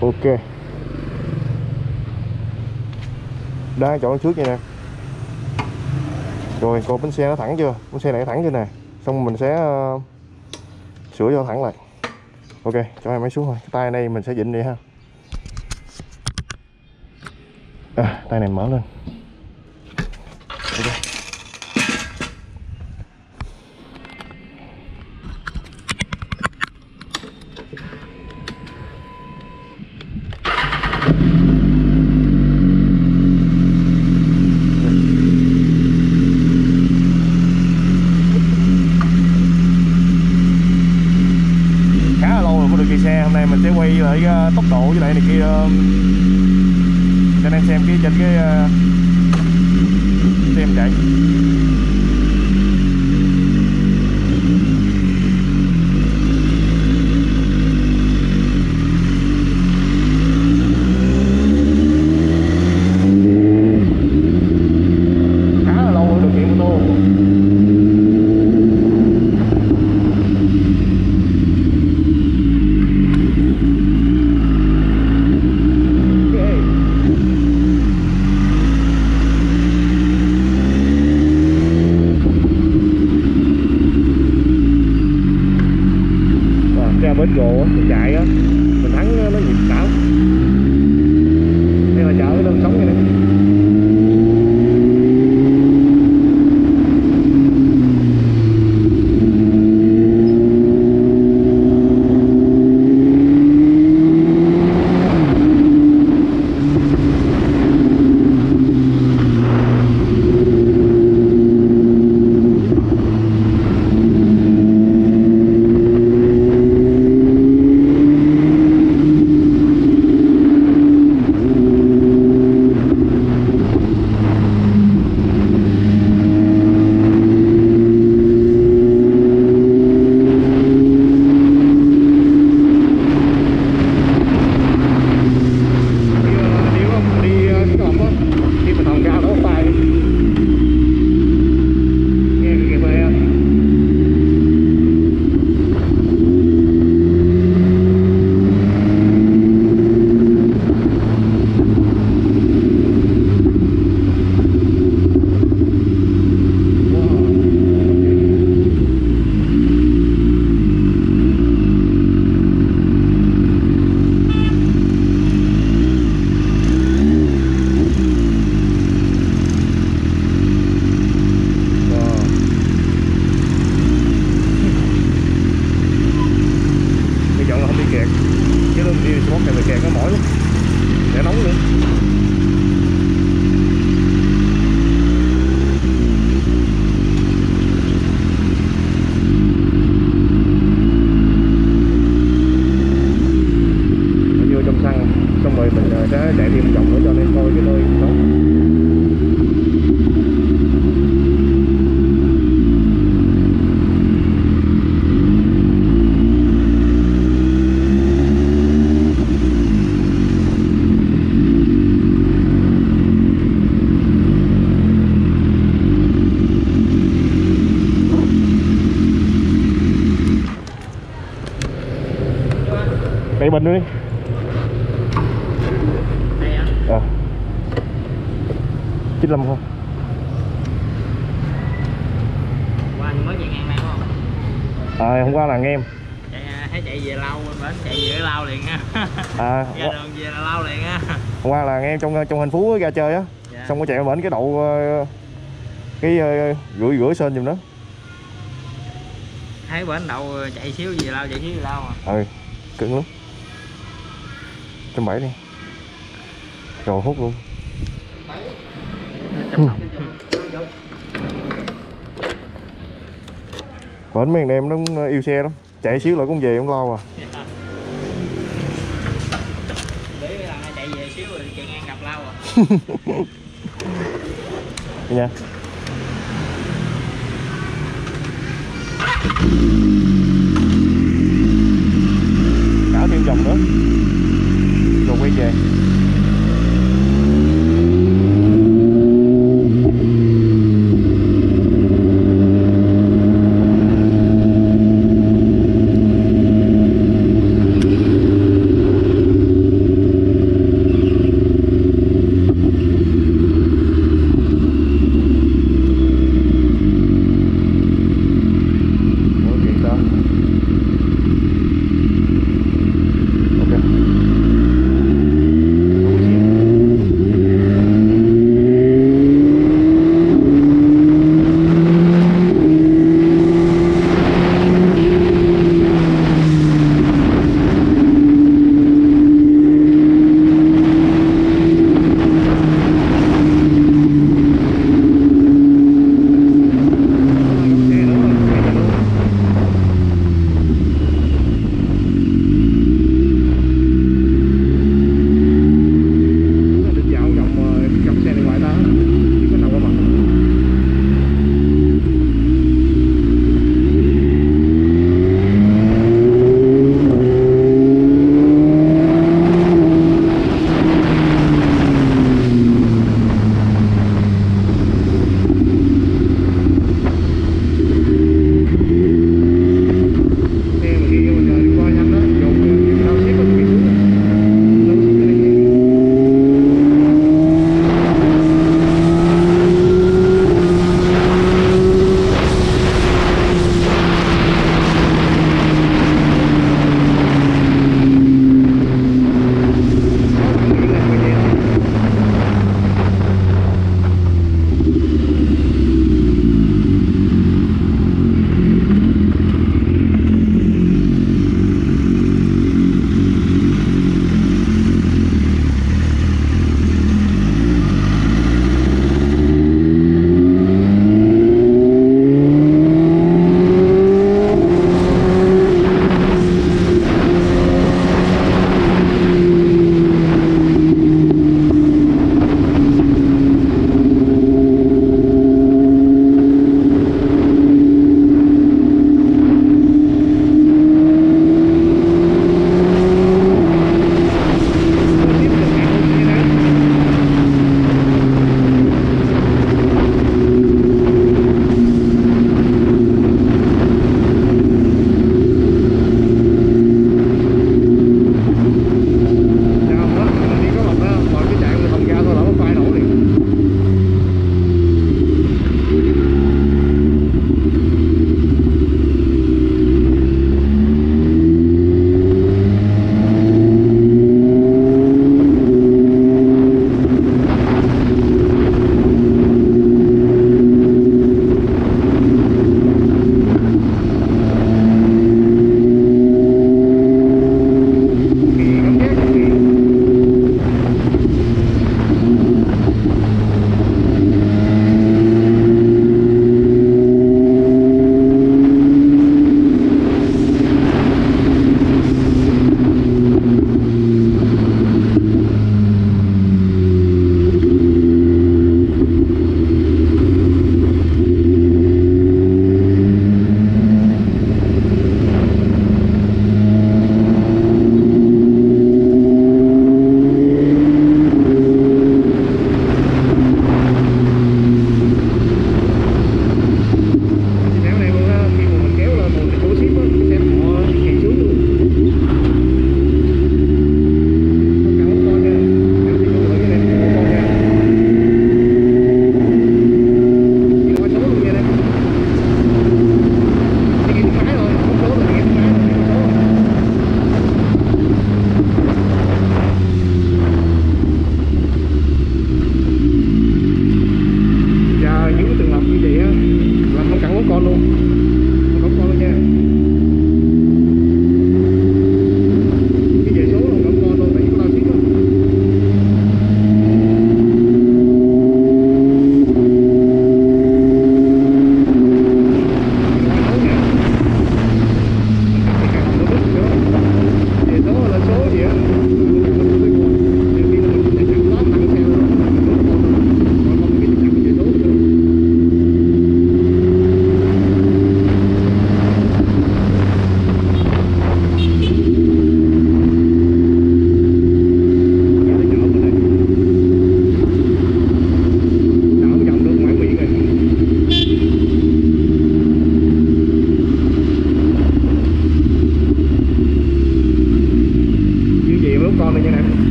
ok. Đá chỗ trước vậy nè. Rồi coi bánh xe nó thẳng chưa? Bánh xe này thẳng chưa nè? Xong mình sẽ uh, sửa cho thẳng lại. Ok cho hai máy xuống thôi. Cái tay này mình sẽ dịnh đi ha. À, tay này mở lên ok khá là lâu rồi mới được đi xe hôm nay mình sẽ quay lại ờ, tốc độ với lại này kia ờ, cho nên xem cái trên cái ờ, xem chạy khá là lâu rồi được kiện ô tô ok Ờ, ra bến gồ á, chạy á. 95 không? Qua anh mới chạy ngang này không? à, hôm qua là nghe em. Chạy, thấy chạy về lâu bên bển chạy về lao liền á. À, Ra đường về là lao liền á. hôm qua là nghe em trong trong hình phú ra chơi á. Dạ. xong có chạy bển cái đậu ờ, cái ờ, rưỡi rưỡi sên giùm đó. Thấy bển đậu chạy xíu về lao chạy xíu về lao à? Ừ cứng lắm. Trăm bảy đi. Rồi hút luôn bển mấy anh em nó yêu xe lắm. Chạy xíu lại cũng về không lo à. Để này chạy về xíu rồi chạy ngang gặp lao à nha đảo thêm vòng nữa. Rồi quay về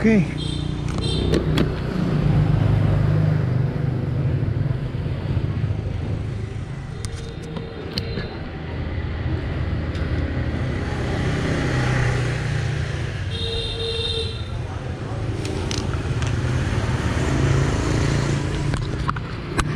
Okay.